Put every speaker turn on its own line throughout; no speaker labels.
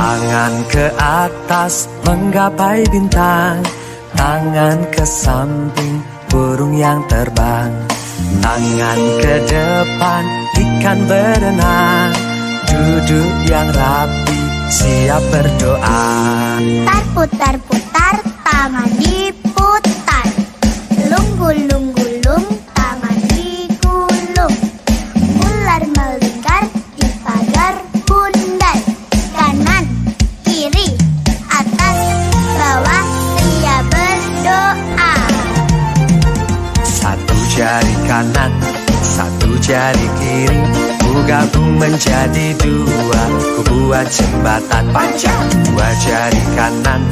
Tangan ke atas menggapai bintang. Tangan ke samping burung yang terbang. Tangan ke depan ikan berenang. Duduk yang rapi siap berdoa.
Putar putar putar
jari kiri Ku gabung menjadi dua. Ku buat jembatan panjang Dua jari kanan,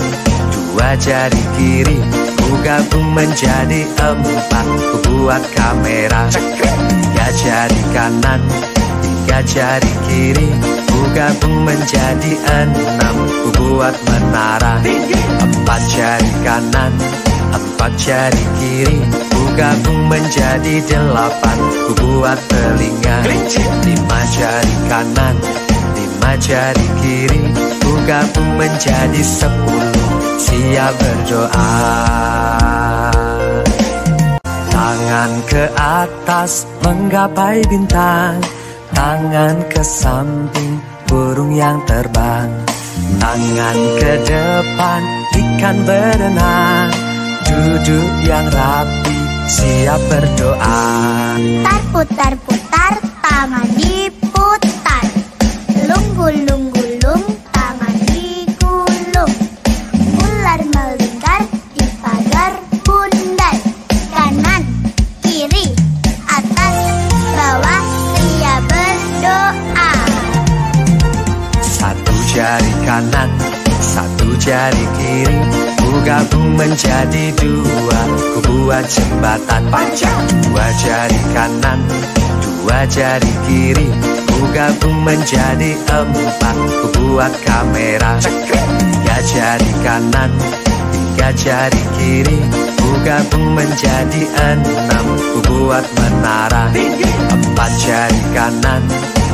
dua jari kiri. Ku gabung menjadi empat. Ku buat kamera Tiga jari kanan, tiga jari kiri. Ku gabung menjadi enam. Ku buat menara Empat jari kanan, empat jari kiri? Ku gabung menjadi delapan. Ku buat telinga. Lima jari kanan Lima jari kiri. Ku gabung menjadi sepuluh. Siap berdoa. Tangan ke atas menggapai bintang. Tangan ke samping burung yang terbang. Tangan ke depan ikan berenang Duduk yang rapi siap berdoa.
Putar putar putar tangan diputar. Lunggu lunggu lung tangan digulung. Ular melingkar di pagar bundar. Kanan, kiri, atas, bawah Ria berdoa.
Satu jari kanan, satu jari kiri Ku gabung menjadi dua Ku buat jembatan panjang. Dua jari kanan, dua jari kiri. Ku gabung menjadi empat Ku buat kamera Tiga jari kanan, tiga jari kiri. Ku gabung menjadi enam Ku buat menara. Empat jari kanan,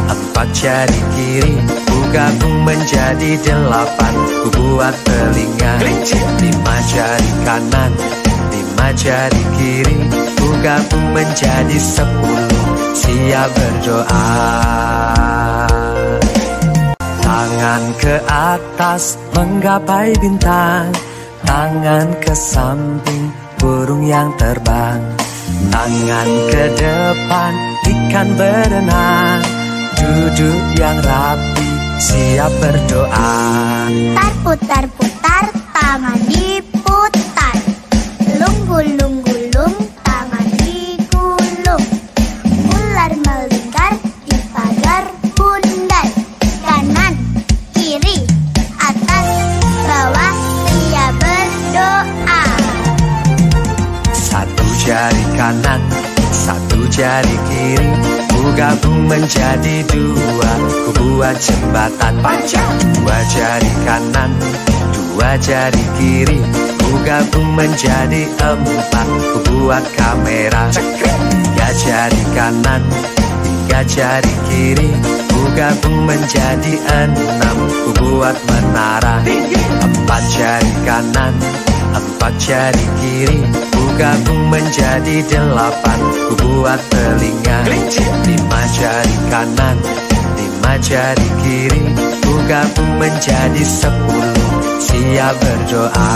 Empat jari kiri gabung menjadi delapan. Ku buat telinga Lima jari kanan Lima jari kiri. Ku gabung menjadi sepuluh. Siap berdoa. Tangan ke atas menggapai bintang. Tangan ke samping burung yang terbang. Tangan ke depan ikan berenang. Duduk yang rapi siap berdoa.
Putar putar putar tangan diputar. Lunggu lunggu lung tangan digulung. Ular melingkar di pagar bundar. Kanan, kiri, atas, bawah Ria berdoa.
Satu jari kanan, satu jari kiri gabung menjadi dua. Ku buat jembatan panjang Dua jari kanan, dua jari kiri. Ku gabung menjadi empat. Ku buat kamera Tiga jari kanan, tiga jari kiri. Ku gabung menjadi enam. Ku buat menara Empat jari kanan, Empat jari kiri gabung menjadi delapan. Ku buat telinga Lima jari kanan Lima jari kiri. Ku gabung menjadi sepuluh. Siap berdoa